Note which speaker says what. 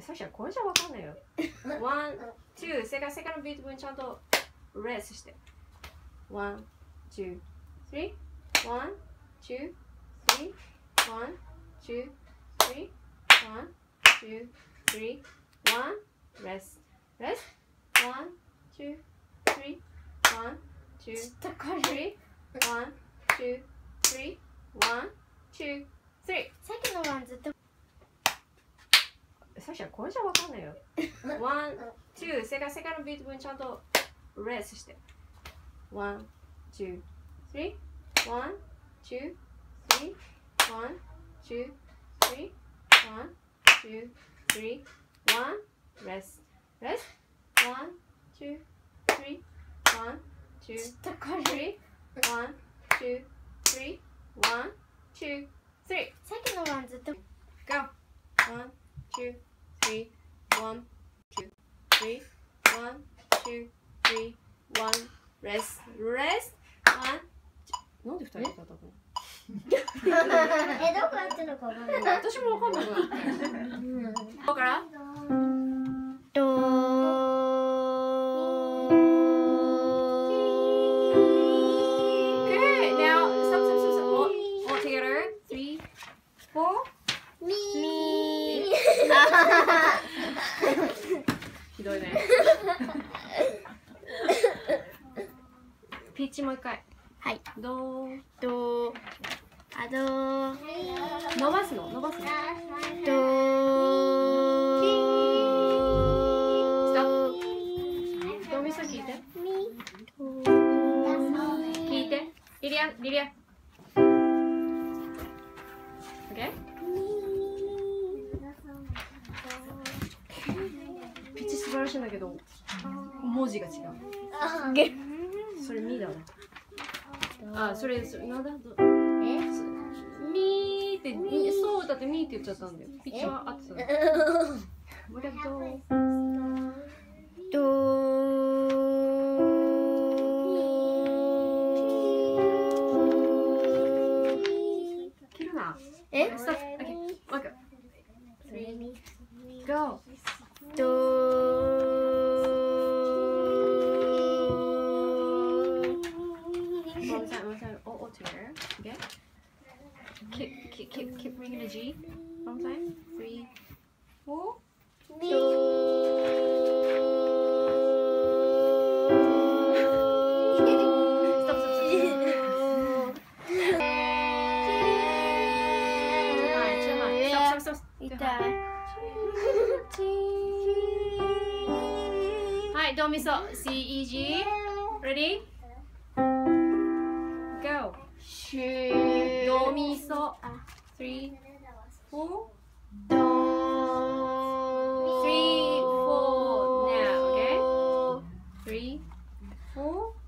Speaker 1: さっきはこれじゃわかんないよ。 one、two、セカセカのビート分ちゃんと rest して。 one、two、three、one、two、three、one、two、three、one、two、three、one、rest、rest、one、two、three、one、two、three、one、ツー、スリー、ワン、Two, three。
Speaker 2: さっきの one ずっと
Speaker 1: さっきはこれじゃわかんないよ。 One, two、セカセカのビート分ちゃんと rest して。 One, two, three, one, two, three, one,
Speaker 2: two, three,
Speaker 1: one,
Speaker 2: two,
Speaker 1: three, one, rest, rest, one, two, three, one, Two, three, one, two, three, one, two, three。
Speaker 2: さっきの one ずっと。
Speaker 1: Go. One, two, three, one, two, three, one, two, three, one. Rest, rest. One. なんで二人で叩くの
Speaker 2: えどこやってるのかわかんない
Speaker 1: 私もわかんない。ここから
Speaker 2: と
Speaker 1: Good. Now, ひどいね。ピッチもう一回。
Speaker 2: はい
Speaker 1: どう
Speaker 2: とあと
Speaker 1: 伸ばすの？伸ばすの？
Speaker 2: と
Speaker 1: ドミソ聞いて。
Speaker 2: み
Speaker 1: 聞いて。リリア、リリア。OK? ピッチ素晴らしいんだけど、文字が違う。それミーだね。あ、それ、それなんだ？どミーって、そうだってミーって言っちゃったんだよ。ピッチは合ってたの。もう一回どう？切るな。
Speaker 2: え。
Speaker 1: Three. Go.
Speaker 2: と
Speaker 1: Keep, keep, keep, keep ringing a G. One time. Three, four. Alright, don't miss out.
Speaker 2: C E
Speaker 1: G. Ready? Go. Shoot. Let me so three, four, do, three, four. Now, okay. Three, four.